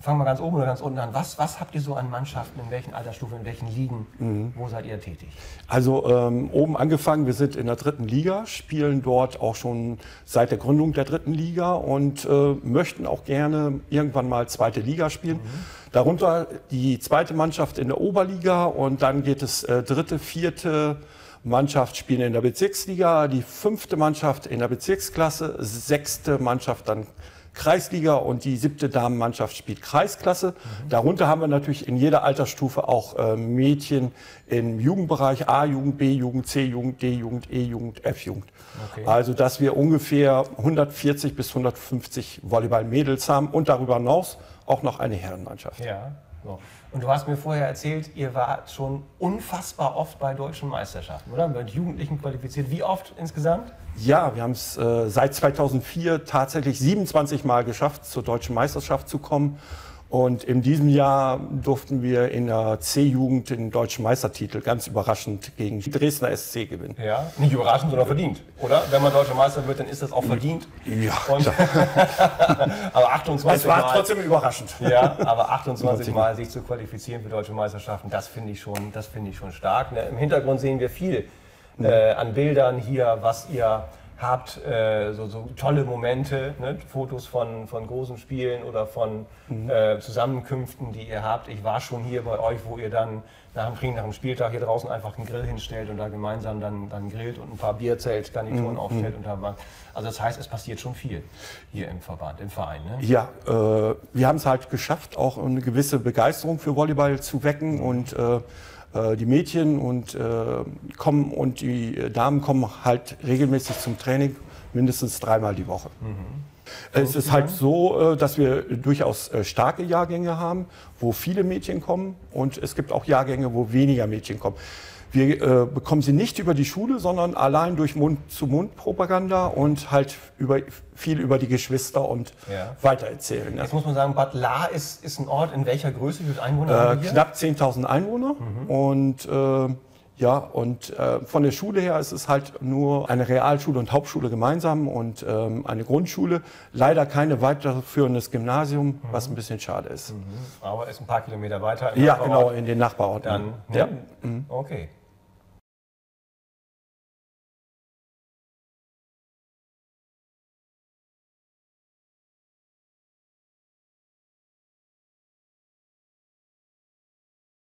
fangen wir ganz oben oder ganz unten an. Was, was habt ihr so an Mannschaften, in welchen Altersstufen, in welchen Ligen? Mhm. Wo seid ihr tätig? Also ähm, oben angefangen, wir sind in der dritten Liga, spielen dort auch schon seit der Gründung der dritten Liga und äh, möchten auch gerne irgendwann mal zweite Liga spielen. Mhm. Darunter die zweite Mannschaft in der Oberliga und dann geht es äh, dritte, vierte Mannschaft spielen in der Bezirksliga, die fünfte Mannschaft in der Bezirksklasse, sechste Mannschaft dann Kreisliga und die siebte Damenmannschaft spielt Kreisklasse. Mhm. Darunter haben wir natürlich in jeder Altersstufe auch äh, Mädchen im Jugendbereich A-Jugend, B-Jugend, C-Jugend, D-Jugend, E-Jugend, F-Jugend. Okay. Also dass wir ungefähr 140 bis 150 Volleyball-Mädels haben und darüber hinaus auch noch eine Herrenmannschaft. Ja. So. Und du hast mir vorher erzählt, ihr wart schon unfassbar oft bei deutschen Meisterschaften, oder? Mit Jugendlichen qualifiziert. Wie oft insgesamt? Ja, wir haben es äh, seit 2004 tatsächlich 27 Mal geschafft, zur deutschen Meisterschaft zu kommen. Und in diesem Jahr durften wir in der C-Jugend den deutschen Meistertitel ganz überraschend gegen die Dresdner SC gewinnen. Ja, nicht überraschend, sondern verdient, oder? Wenn man deutscher Meister wird, dann ist das auch verdient. Ja, aber 28 Es war Mal, trotzdem überraschend. Ja, aber 28 Mal sich zu qualifizieren für deutsche Meisterschaften, das finde ich schon, das finde ich schon stark. Ne? Im Hintergrund sehen wir viel äh, an Bildern hier, was ihr habt, äh, so, so, tolle Momente, ne? Fotos von, von großen Spielen oder von mhm. äh, Zusammenkünften, die ihr habt. Ich war schon hier bei euch, wo ihr dann nach dem Training, nach dem Spieltag hier draußen einfach einen Grill hinstellt und da gemeinsam dann, dann grillt und ein paar Bierzeltgarnituren mhm. aufstellt. Und da also das heißt, es passiert schon viel hier im Verband, im Verein. Ne? Ja, äh, wir haben es halt geschafft, auch eine gewisse Begeisterung für Volleyball zu wecken mhm. und äh, die Mädchen und äh, kommen und die Damen kommen halt regelmäßig zum Training, mindestens dreimal die Woche. Mhm. Es ist halt so, äh, dass wir durchaus starke Jahrgänge haben, wo viele Mädchen kommen und es gibt auch Jahrgänge, wo weniger Mädchen kommen. Wir äh, bekommen sie nicht über die Schule, sondern allein durch Mund-zu-Mund-Propaganda und halt über, viel über die Geschwister und ja. weitererzählen. Jetzt muss man sagen, Bad La ist, ist ein Ort in welcher Größe? Wie viele Einwohner? Äh, knapp 10.000 Einwohner mhm. und äh, ja, und äh, von der Schule her ist es halt nur eine Realschule und Hauptschule gemeinsam und ähm, eine Grundschule. Leider keine weiterführendes Gymnasium, mhm. was ein bisschen schade ist. Mhm. Aber ist ein paar Kilometer weiter. Ja, genau, in den Nachbarorten. Dann, ja. Mhm. Okay.